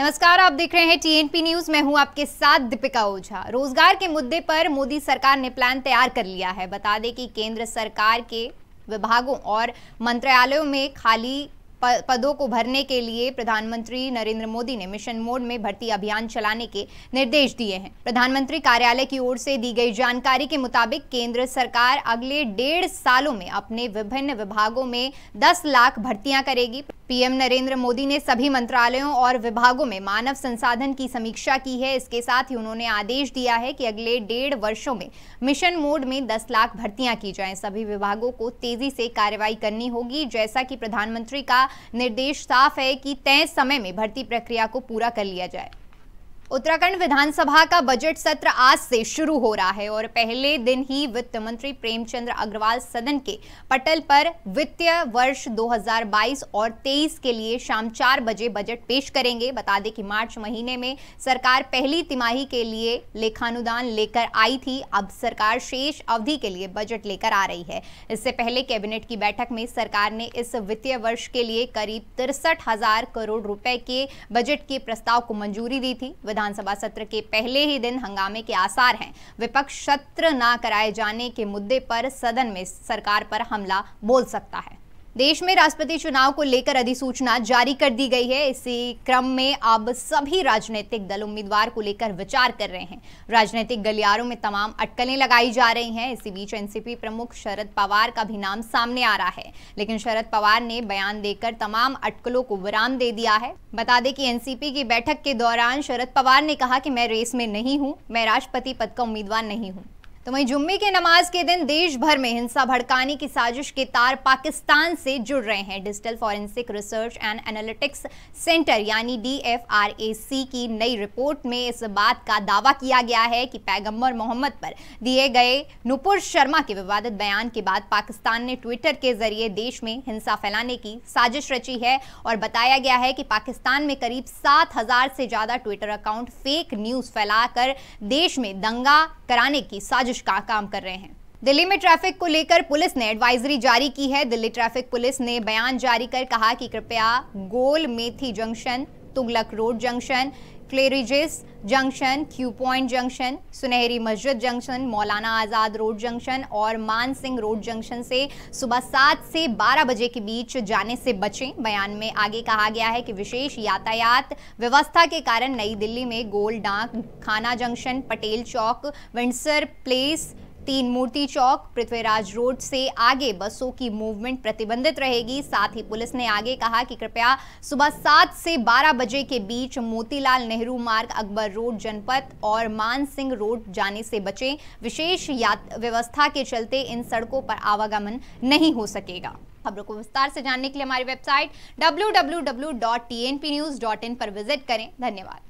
नमस्कार, आप देख रहे हैं टीएनपी न्यूज़ मैं हूँ आपके साथ दीपिका ओझा। रोज़गार के मुद्दे पर मोदी सरकार ने प्लान तैयार कर लिया है। बता दें कि केंद्र सरकार के विभागों और मंत्रालयों में खाली पदों को भरने के लिए प्रधानमंत्री नरेंद्र मोदी ने मिशन मोड में भर्ती अभियान चलाने के निर्देश दिए हैं। प्रधानमंत्री कार्यालय की ओर से दी गई जानकारी के मुताबिक केंद्र सरकार अगले डेढ़ सालों में अपने विभिन्न विभागों में 10 लाख भर्तियाँ करेगी। पीएम नरेंद्र मोदी ने सभी मंत्रालयों और विभागों में मानव संसाधन की समीक्षा की है। इसके साथ ही उन्होंने आदेश दिया है कि अगले डेढ़ वर्षों में मिशन मोड में 10 लाख भर्तियाँ की जाएँ। सभी विभागों को तेज़ी से कार्रवाई करनी होगी, जैसा कि प्रधानमंत्री का निर्देश साफ़ है कि तय समय में भर्ती प्रक्रिया को पूरा कर लिया जाए। उत्तराखंड विधानसभा का बजट सत्र आज से शुरू हो रहा है और पहले दिन ही वित्त मंत्री प्रेमचंद्र अग्रवाल सदन के पटल पर वित्तीय वर्ष 2022 और 23 के लिए शाम चार बजे बजट पेश करेंगे। बता दें कि मार्च महीने में सरकार पहली तिमाही के लिए लेखानुदान लेकर आई थी। अब सरकार शेष अवधि के लिए बजट लेकर आ रही है। इससे पहले कैबिनेट की बैठक में सरकार ने इस वित्तीय वर्ष के लिए करीब तिरसठ करोड़ रुपए के बजट के प्रस्ताव को मंजूरी दी थी। विधानसभा सत्र के पहले ही दिन हंगामे के आसार हैं। विपक्ष सत्र ना कराए जाने के मुद्दे पर सदन में सरकार पर हमला बोल सकता है। देश में राष्ट्रपति चुनाव को लेकर अधिसूचना जारी कर दी गई है। इसी क्रम में अब सभी राजनीतिक दल उम्मीदवार को लेकर विचार कर रहे हैं। राजनीतिक गलियारों में तमाम अटकलें लगाई जा रही हैं। इसी बीच एनसीपी प्रमुख शरद पवार का भी नाम सामने आ रहा है। लेकिन शरद पवार ने बयान देकर तमाम अटकलों को विराम दे दिया है। बता दें कि एनसीपी की बैठक के दौरान शरद पवार ने कहा कि मैं रेस में नहीं हूँ, मैं राष्ट्रपति पद का उम्मीदवार नहीं हूँ। तो वहीं जुम्मे के नमाज़ के दिन देश भर में हिंसा भड़काने की साजिश के तार पाकिस्तान से जुड़ रहे हैं। Digital forensic research and analytics centre यानी डीएफआरएसी की नई रिपोर्ट में इस बात का दावा किया गया है कि पैगंबर मोहम्मद पर दिए गए नुपुर शर्मा के विवादित बयान के बाद पाकिस्तान ने ट्विटर के ज़रिए देश में हिंसा फैलाने की साजिश रची है और बताया गया है कि पाकिस्तान में करीब सात हज़ार से ज़्यादा ट्विटर अकाउंट फेक न्यूज़ फैलाकर देश में दंगा कराने की साजिश साजिश का काम कर रहे हैं। दिल्ली में ट्रैफ़िक को लेकर पुलिस ने एडवाइजरी जारी की है। दिल्ली ट्रैफ़िक पुलिस ने बयान जारी कर कहा कि कृपया Gol Methi junction Tughlaq road junction, Claridges junction Q point junction, Sunehri Masjid junction, मौलाना आज़ाद रोड जंक्शन और मान सिंह रोड जंक्शन से सुबह सात से बारह बजे के बीच जाने से बचें। बयान में आगे कहा गया है कि विशेष यातायात व्यवस्था के कारण नई दिल्ली में Gol Dak, Khana junction, Patel Chowk, Windsor place Teen Murti Chowk Prithviraj road से आगे बसों की मूवमेंट प्रतिबंधित रहेगी। साथ ही पुलिस ने आगे कहा कि कृपया सुबह सात से बारह बजे के बीच मोतीलाल नेहरू मार्ग, अकबर रोड, जनपद और मान सिंह रोड जाने से बचें। विशेष व्यवस्था के चलते इन सड़कों पर आवागमन नहीं हो सकेगा। खबरों को विस्तार से जानने के लिए हमारी वेबसाइट डब्ल्यू पर विज़िट करें। धन्यवाद।